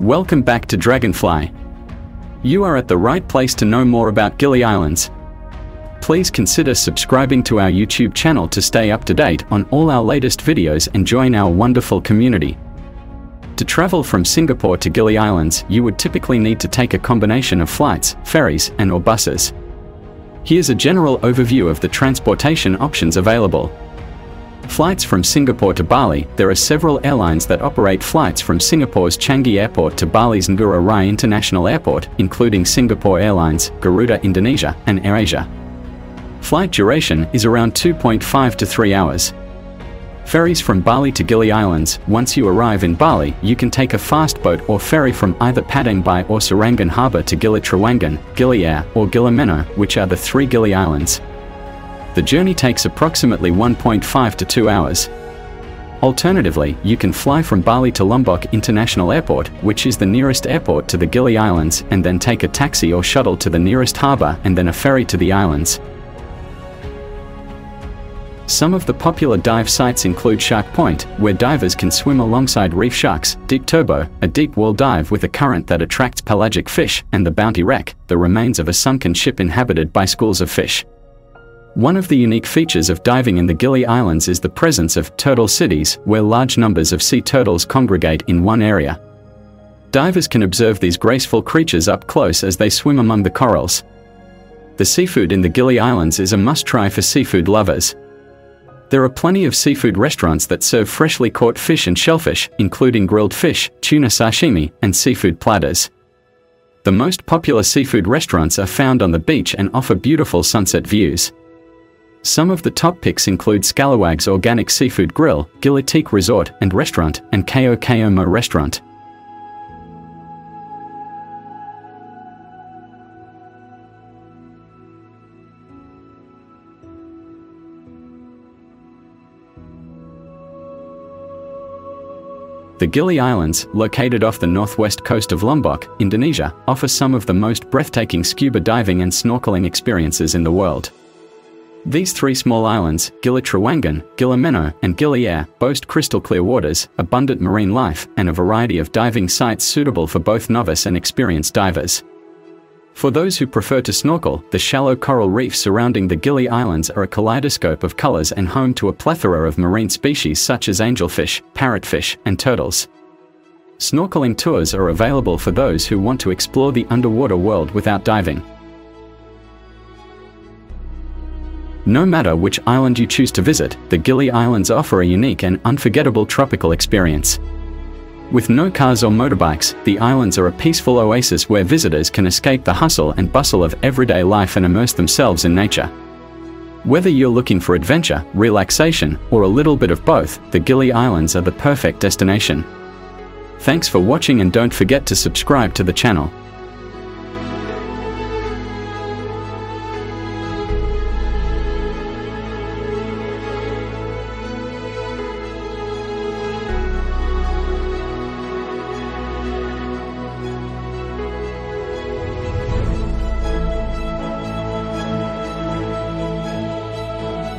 Welcome back to Dragonfly. You are at the right place to know more about Gili Islands. Please consider subscribing to our YouTube channel to stay up to date on all our latest videos and join our wonderful community. To travel from Singapore to Gili Islands, you would typically need to take a combination of flights, ferries, and or buses. Here's a general overview of the transportation options available. Flights from Singapore to Bali There are several airlines that operate flights from Singapore's Changi Airport to Bali's Ngurah Rai International Airport, including Singapore Airlines, Garuda Indonesia, and AirAsia. Flight duration is around 2.5 to 3 hours. Ferries from Bali to Gili Islands Once you arrive in Bali, you can take a fast boat or ferry from either Padang Bai or Serangan Harbour to Gili Trawangan, Gili Air, or Gili Meno, which are the three Gili Islands. The journey takes approximately 1.5 to 2 hours. Alternatively, you can fly from Bali to Lombok International Airport, which is the nearest airport to the Gili Islands, and then take a taxi or shuttle to the nearest harbour and then a ferry to the islands. Some of the popular dive sites include Shark Point, where divers can swim alongside reef sharks, Deep Turbo, a deep wall dive with a current that attracts pelagic fish, and the Bounty Wreck, the remains of a sunken ship inhabited by schools of fish. One of the unique features of diving in the Gili Islands is the presence of turtle cities, where large numbers of sea turtles congregate in one area. Divers can observe these graceful creatures up close as they swim among the corals. The seafood in the Gili Islands is a must-try for seafood lovers. There are plenty of seafood restaurants that serve freshly caught fish and shellfish, including grilled fish, tuna sashimi, and seafood platters. The most popular seafood restaurants are found on the beach and offer beautiful sunset views. Some of the top picks include Scalawag's Organic Seafood Grill, Gilitique Resort and Restaurant, and Ko Mo Restaurant. The Gili Islands, located off the northwest coast of Lombok, Indonesia, offer some of the most breathtaking scuba diving and snorkeling experiences in the world. These three small islands, Gili Trawangan, Gili Meno, and Gili Air, boast crystal clear waters, abundant marine life, and a variety of diving sites suitable for both novice and experienced divers. For those who prefer to snorkel, the shallow coral reefs surrounding the Gili Islands are a kaleidoscope of colors and home to a plethora of marine species such as angelfish, parrotfish, and turtles. Snorkeling tours are available for those who want to explore the underwater world without diving. No matter which island you choose to visit, the Gili Islands offer a unique and unforgettable tropical experience. With no cars or motorbikes, the islands are a peaceful oasis where visitors can escape the hustle and bustle of everyday life and immerse themselves in nature. Whether you're looking for adventure, relaxation, or a little bit of both, the Gili Islands are the perfect destination. Thanks for watching and don't forget to subscribe to the channel.